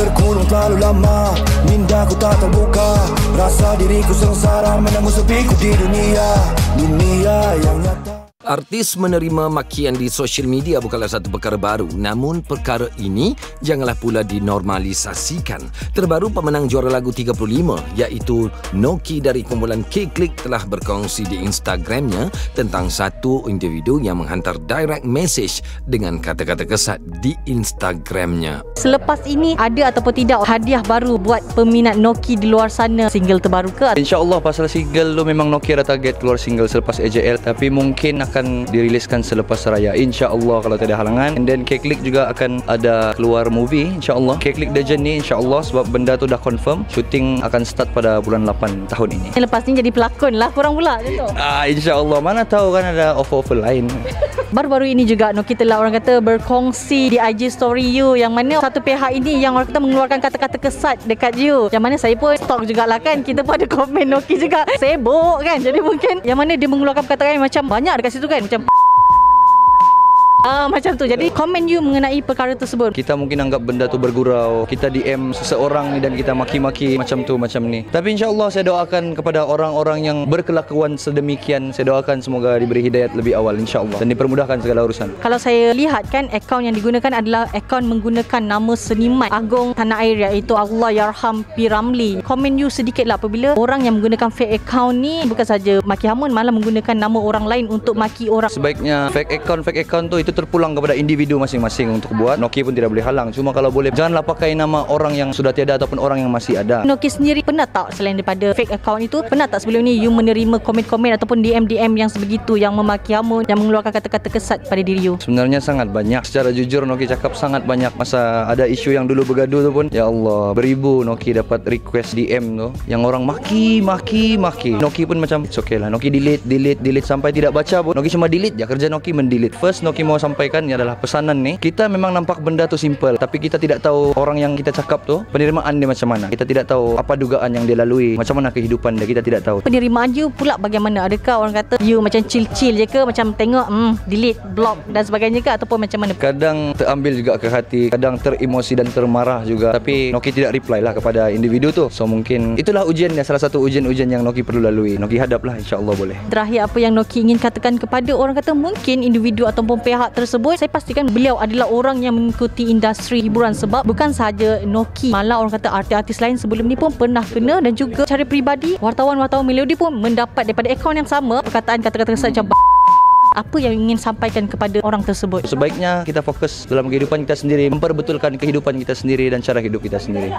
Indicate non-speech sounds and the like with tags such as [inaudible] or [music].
terkurung terlalu lama. Minda ku tak terbuka. Rasa diriku sengsara Menanggung sepiku di dunia. Dunia yang nyata Artis menerima makian di sosial media bukanlah satu perkara baru. Namun perkara ini janganlah pula dinormalisasikan. Terbaru pemenang juara lagu 35 iaitu Noki dari kumpulan K-Click telah berkongsi di Instagramnya tentang satu individu yang menghantar direct message dengan kata-kata kesat di Instagramnya. Selepas ini ada ataupun tidak hadiah baru buat peminat Noki di luar sana single terbaru ke? InsyaAllah pasal single tu memang Nokia dah target keluar single selepas AJL tapi mungkin akan diriliskan selepas raya InsyaAllah kalau tidak ada halangan. And then K-Click juga akan ada keluar movie InsyaAllah. K-Click The Journey InsyaAllah sebab benda tu dah confirm. Shooting akan start pada bulan 8 tahun ini. Lepas ni jadi pelakon lah korang pula macam tu. Ah, InsyaAllah. Mana tahu kan ada offer-offer lain [laughs] Baru-baru ini juga Noki telah orang kata berkongsi di IG story you yang mana satu pihak ini yang orang kata mengeluarkan kata-kata kesat dekat you. Yang mana saya pun stalk jugalah kan. Kita pun ada komen [laughs] Noki juga. Sibuk kan. Jadi mungkin yang mana dia mengeluarkan kata-kata macam banyak dekat situ kan. Macam Ah macam tu. Jadi komen you mengenai perkara tersebut. Kita mungkin anggap benda tu bergurau Kita DM seseorang ni dan kita maki-maki macam tu macam ni Tapi insyaAllah saya doakan kepada orang-orang yang berkelakuan sedemikian Saya doakan semoga diberi hidayat lebih awal insyaAllah Dan dipermudahkan segala urusan Kalau saya lihat kan akaun yang digunakan adalah akaun menggunakan nama seniman agung tanah air iaitu Allah Yarham P. Ramli. Komen you sedikit lah apabila orang yang menggunakan fake account ni bukan saja maki hamun malah menggunakan nama orang lain untuk maki orang. Sebaiknya fake account fake account tu itu terpulang kepada individu masing-masing untuk buat Nokia pun tidak boleh halang. Cuma kalau boleh janganlah pakai nama orang yang sudah tiada ataupun orang yang masih ada. Noki sendiri pernah tak selain daripada fake account itu pernah tak sebelum ni you menerima komen-komen ataupun DM-DM yang sebegitu yang memaki hamun yang mengeluarkan kata-kata kesat pada diri you? Sebenarnya sangat banyak. Secara jujur Noki cakap sangat banyak Masa ada isu yang dulu bergaduh tu pun. Ya Allah Beribu Noki dapat request DM tu. Yang orang maki Maki Maki. Noki pun macam It's okay lah Noki delete Delete Delete. Sampai tidak baca pun Noki cuma delete. Je Kerja Noki mendelete. First Noki mau sampaikan Ni adalah pesanan ni Kita memang nampak benda tu simple Tapi kita tidak tahu Orang yang kita cakap tu Penerimaan dia macam mana Kita tidak tahu Apa dugaan yang dia lalui Macam mana kehidupan dia Kita tidak tahu Penerimaan you pula bagaimana? Adakah orang kata you macam chill-chill je ke? Macam tengok hmm, delete, block dan sebagainya ke? Ataupun macam mana? Kadang terambil juga ke hati Kadang teremosi dan termarah juga Tapi Noki tidak reply lah kepada individu tu So mungkin Itulah ujian dia Salah satu ujian-ujian yang Noki perlu lalui Noki hadap lah InsyaAllah boleh Terakhir apa yang Noki ingin katakan kepada orang kata mungkin individu ataupun pihak tersebut saya pastikan beliau adalah orang yang mengikuti industri hiburan sebab bukan sahaja Noki malah orang kata artis-artis lain sebelum ni pun pernah kena dan juga secara peribadi wartawan-wartawan melodi pun mendapat daripada akaun yang sama. Perkataan kata-kata kesat macam apa yang ingin sampaikan kepada orang tersebut? Sebaiknya kita fokus dalam kehidupan kita sendiri Memperbetulkan kehidupan kita sendiri Dan cara hidup kita sendiri